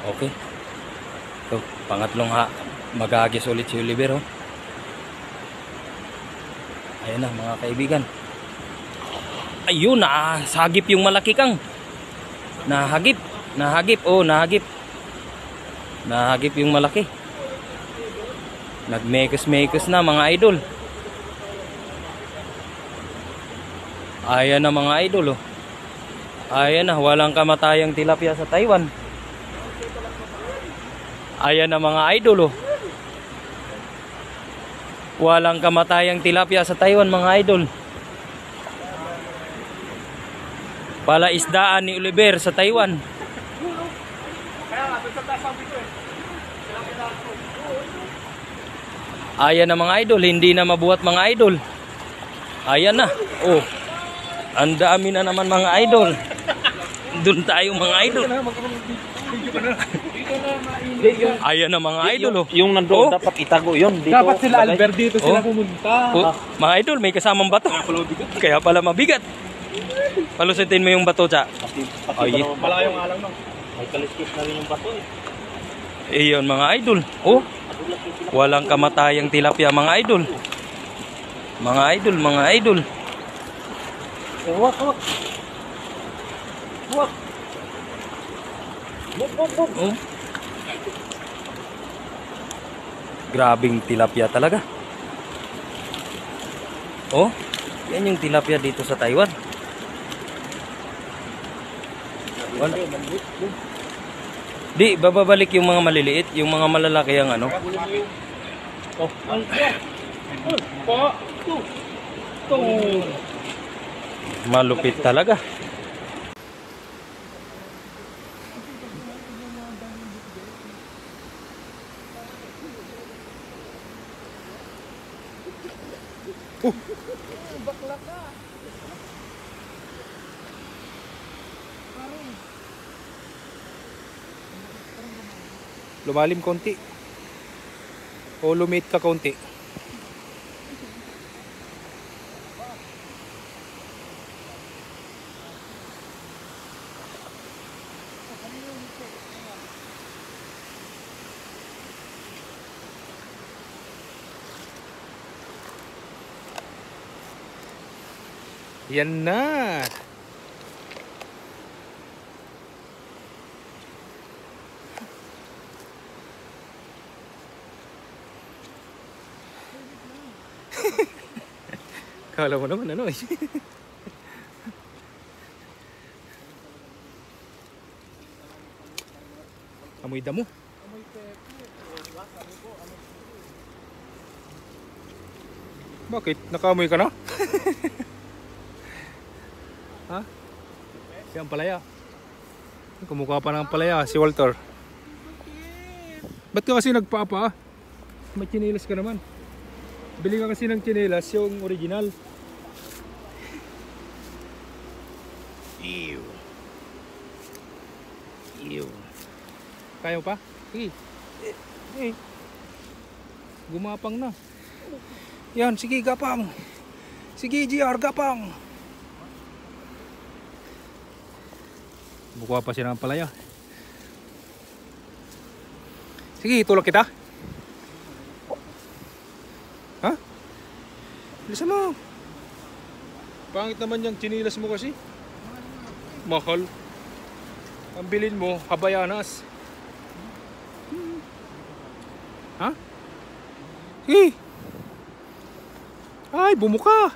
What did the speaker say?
Okay. Ito, pangatlong ha. Magagis ulit si Oliver, oh. Ayan na, mga kaibigan. Ayun, nasagip yung malaki kang. Nahagip. Nahagip, oh, nahagip. Nahagip yung malaki. Nagmekos-mekos na, mga idol. Ayan na, mga idol, oh. Ayan na, walang kamatayang tilapia sa Taiwan. Ayan na mga idol oh. Walang kamatayang tilapia sa Taiwan mga idol. Palaisdaan ni Oliver sa Taiwan. Ayan na mga idol, hindi na mabuhat mga idol. Ayan na. Oh. Ang dami na naman mga idol. Doon tayo mga idol. Ayan na mga idol oh. Yung nandoon Oh. dapat itago yun. Dito, Dapat sila. Albert dito sila Oh. pumunta. Oh, mga idol, may kasamang bato. Kaya pala mabigat. Palusitin mo yung bato, Cha. Pati, pati naman bato? Malayong alam no. May kaliskis na rin yung bato eh. Iyon mga idol. Oh, walang kamatayang tilapia mga idol. Mga idol, mga idol. Wak, wak. Wak. Wak, wak, wak. Oh. Grabing tilapia talaga. Oh, yan yung tilapia dito sa Taiwan. Wala. Di, bababalik yung mga maliliit, yung mga malalaki ang ano. Oh, ay, Po. To. Malupit talaga. Lumalim konti. O lumit ka konti. Yan na. Kala mo naman ano eh. Amoy damo. Bakit? Nakaamoy ka na? ha? Yan palaya. Kumukha pa ng palaya si Walter. Ba't ka kasi nagpapa? May chinilas ka naman. Bili ka kasi ng chinelas, yung original. Ew. Ew. Kaya pa? Sige. Eh. Gumapang na. Yan, sige, gapang. Sige, GR, gapang. Bukuha pa siya ng palaya. Sige, tulak kita. Ha? Bilisan mo. Pangit naman yung chinilas mo kasi. Mahal. Ang bilin mo, habayanas. Ha? Sige. Ay, bumuka.